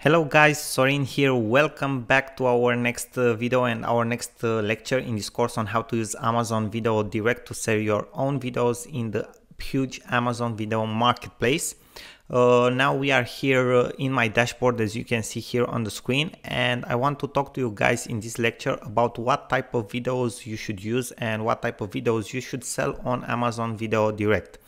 Hello guys, Sorin here. Welcome back to our next uh, video and our next uh, lecture in this course on how to use Amazon Video Direct to sell your own videos in the huge Amazon Video Marketplace. Uh, now we are here uh, in my dashboard as you can see here on the screen and I want to talk to you guys in this lecture about what type of videos you should use and what type of videos you should sell on Amazon Video Direct.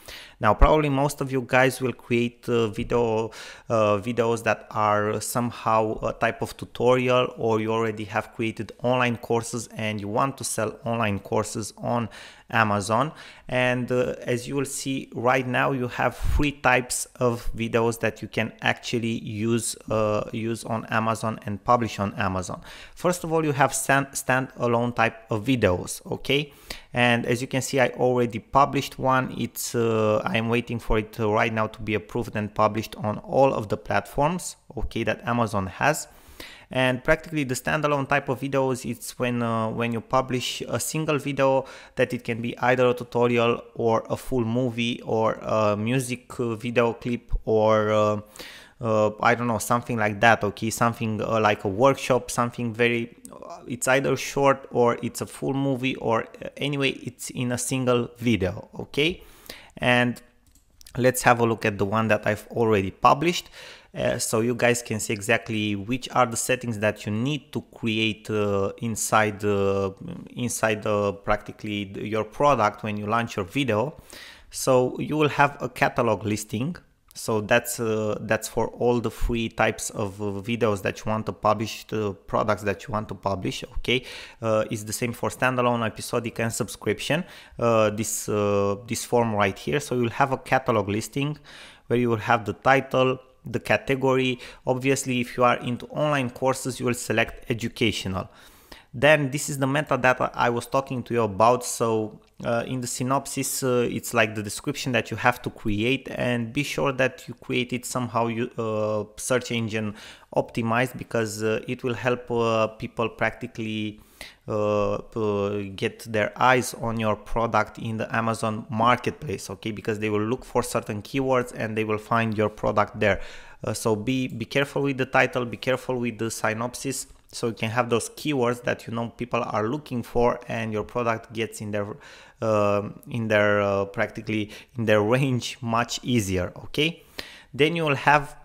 Now, probably most of you guys will create uh, video uh, videos that are somehow a type of tutorial or you already have created online courses and you want to sell online courses on Amazon. And uh, as you will see right now, you have three types of videos that you can actually use uh, use on Amazon and publish on Amazon. First of all, you have stand standalone type of videos, okay? And as you can see, I already published one. It's uh, I'm waiting for it right now to be approved and published on all of the platforms, okay, that Amazon has and practically the standalone type of videos it's when uh, when you publish a single video that it can be either a tutorial or a full movie or a music uh, video clip or uh, uh, I don't know something like that okay? Something uh, like a workshop something very uh, it's either short or it's a full movie or anyway it's in a single video okay? And let's have a look at the one that I've already published. Uh, so you guys can see exactly which are the settings that you need to create uh, inside uh, inside practically the, your product when you launch your video. So you will have a catalog listing so that's uh, that's for all the free types of uh, videos that you want to publish the products that you want to publish okay uh, it's the same for standalone episodic and subscription this this form right here so you'll have a catalog listing where you will have the title the category. Obviously, if you are into online courses, you will select educational. Then this is the metadata I was talking to you about. So uh, in the synopsis, uh, it's like the description that you have to create and be sure that you create it somehow you, uh, search engine optimized because uh, it will help uh, people practically uh, get their eyes on your product in the Amazon marketplace okay? Because they will look for certain keywords and they will find your product there. So be be careful with the title be careful with the synopsis so you can have those keywords that you know people are looking for and your product gets in their uh, in their uh, practically in their range much easier okay? Then you will have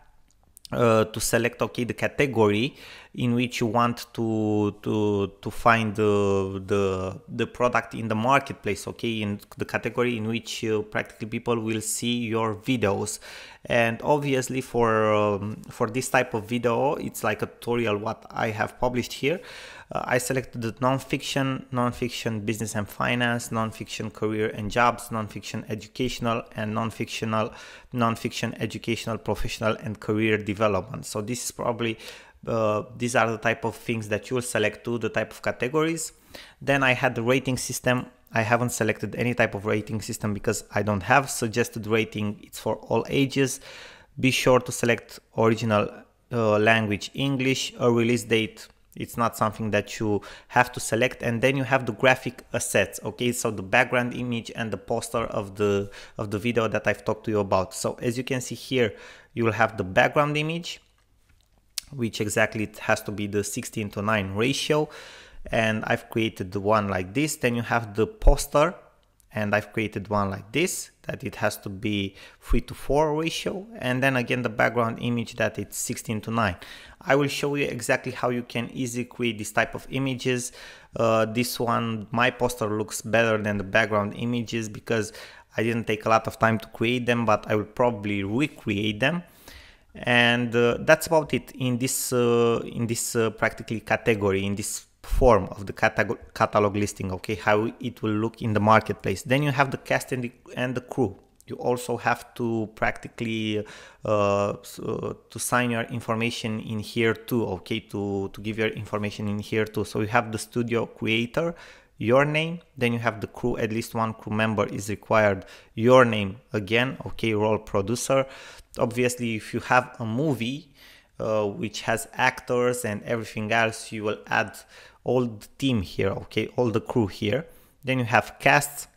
uh, to select okay the category in which you want to to to find the the the product in the marketplace okay in the category in which uh, practically people will see your videos. And obviously for um, for this type of video it's like a tutorial what i have published here uh, I selected the non-fiction, non-fiction business and finance, non-fiction career and jobs, non-fiction educational, and non-fictional, non-fiction educational, professional and career development. So this is probably uh, these are the type of things that you will select to the type of categories. Then I had the rating system. I haven't selected any type of rating system because I don't have suggested rating. It's for all ages. Be sure to select original uh, language English, a release date it's not something that you have to select and then you have the graphic assets okay? So the background image and the poster of the of the video that I've talked to you about. So as you can see here you will have the background image which exactly it has to be the 16 to 9 ratio and I've created the one like this. Then you have the poster and I've created one like this that it has to be 3 to 4 ratio and then again the background image that it's 16 to 9 I will show you exactly how you can easily create this type of images. Uh, this one my poster looks better than the background images because I didn't take a lot of time to create them but I will probably recreate them. And uh, that's about it in this uh, in this uh, practically category in this form of the catalog, catalog listing okay how it will look in the marketplace. Then you have the cast and the, and the crew. You also have to practically uh, so to sign your information in here too okay to to give your information in here too. So you have the studio creator your name then you have the crew at least one crew member is required your name again okay role producer. Obviously if you have a movie uh, which has actors and everything else you will add all the team here okay all the crew here. Then you have cast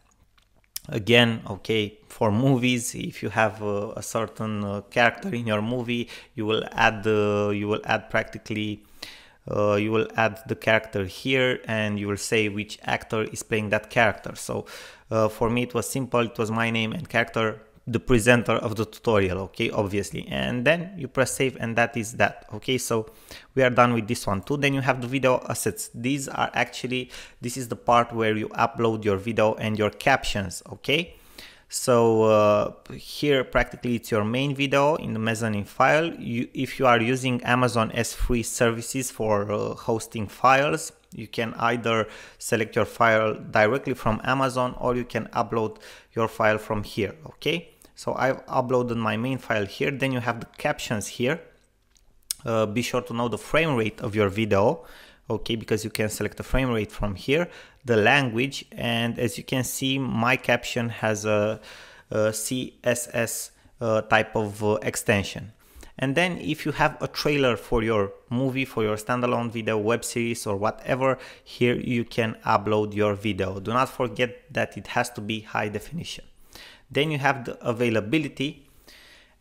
again okay for movies. If you have a, a certain uh, character in your movie you will add the you will add practically uh, you will add the character here and you will say which actor is playing that character. So uh, for me it was simple. It was my name and character the presenter of the tutorial okay obviously. And then you press save and that is that okay? So we are done with this one too. Then you have the video assets. These are actually this is the part where you upload your video and your captions okay? So uh, here practically it's your main video in the mezzanine file. You, if you are using amazon s3 services for uh, hosting files you can either select your file directly from amazon or you can upload your file from here okay so I've uploaded my main file here. Then you have the captions here. Uh, be sure to know the frame rate of your video okay because you can select the frame rate from here the language and as you can see my caption has a, a css uh, type of uh, extension and then if you have a trailer for your movie for your standalone video web series or whatever here you can upload your video do not forget that it has to be high definition then you have the availability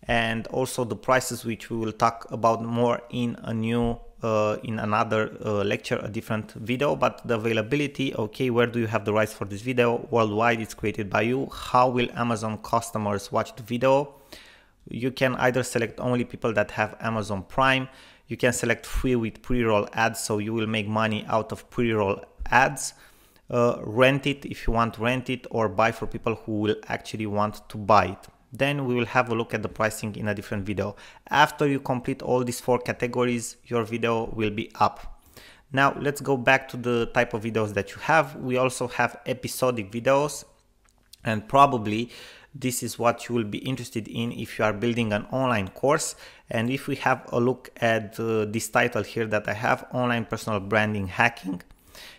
and also the prices which we will talk about more in a new uh, in another uh, lecture a different video. But the availability okay where do you have the rights for this video? Worldwide it's created by you. How will amazon customers watch the video? You can either select only people that have amazon prime. You can select free with pre-roll ads so you will make money out of pre-roll ads uh, rent it if you want to rent it or buy for people who will actually want to buy it. Then we will have a look at the pricing in a different video. After you complete all these four categories your video will be up. Now let's go back to the type of videos that you have. We also have episodic videos and probably this is what you will be interested in if you are building an online course. And if we have a look at uh, this title here that I have online personal branding hacking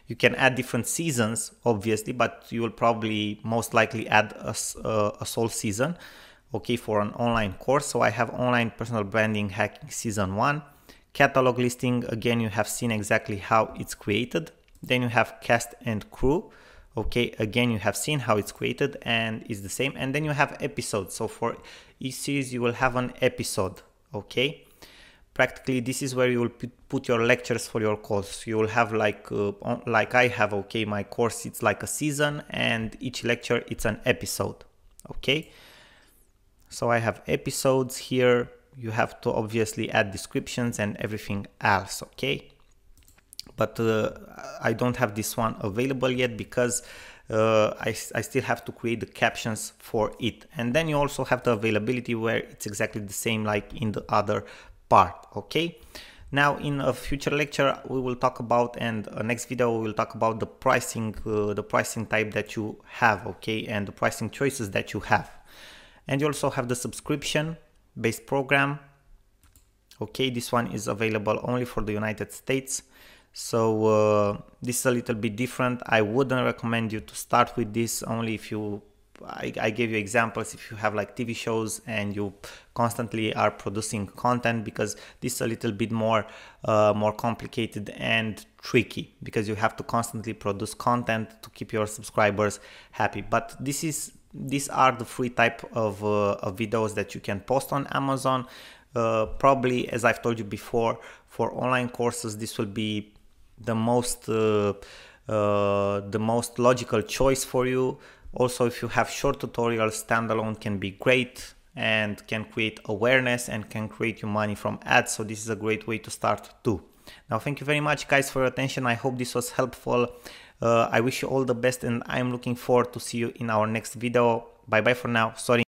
you can add different seasons, obviously, but you will probably most likely add a, uh, a sole season, okay, for an online course. So I have online personal branding hacking season one. Catalog listing, again, you have seen exactly how it's created. Then you have cast and crew. Okay, again, you have seen how it's created and it's the same. And then you have episodes. So for each series, you will have an episode. Okay practically this is where you will put your lectures for your course. You will have like uh, like i have okay my course it's like a season and each lecture it's an episode okay? So i have episodes here. You have to obviously add descriptions and everything else okay? But uh, i don't have this one available yet because uh, I, I still have to create the captions for it. And then you also have the availability where it's exactly the same like in the other part okay? Now in a future lecture we will talk about and a next video we will talk about the pricing uh, the pricing type that you have okay? And the pricing choices that you have. And you also have the subscription based program okay? This one is available only for the United States. So uh, this is a little bit different. I wouldn't recommend you to start with this only if you I, I gave you examples if you have like TV shows and you constantly are producing content because this is a little bit more uh, more complicated and tricky because you have to constantly produce content to keep your subscribers happy. But this is these are the free type of, uh, of videos that you can post on Amazon. Uh, probably as I've told you before for online courses this will be the most uh, uh, the most logical choice for you also, if you have short tutorials, standalone can be great and can create awareness and can create you money from ads. So this is a great way to start too. Now, thank you very much guys for your attention. I hope this was helpful. Uh, I wish you all the best and I'm looking forward to see you in our next video. Bye bye for now. Sorry.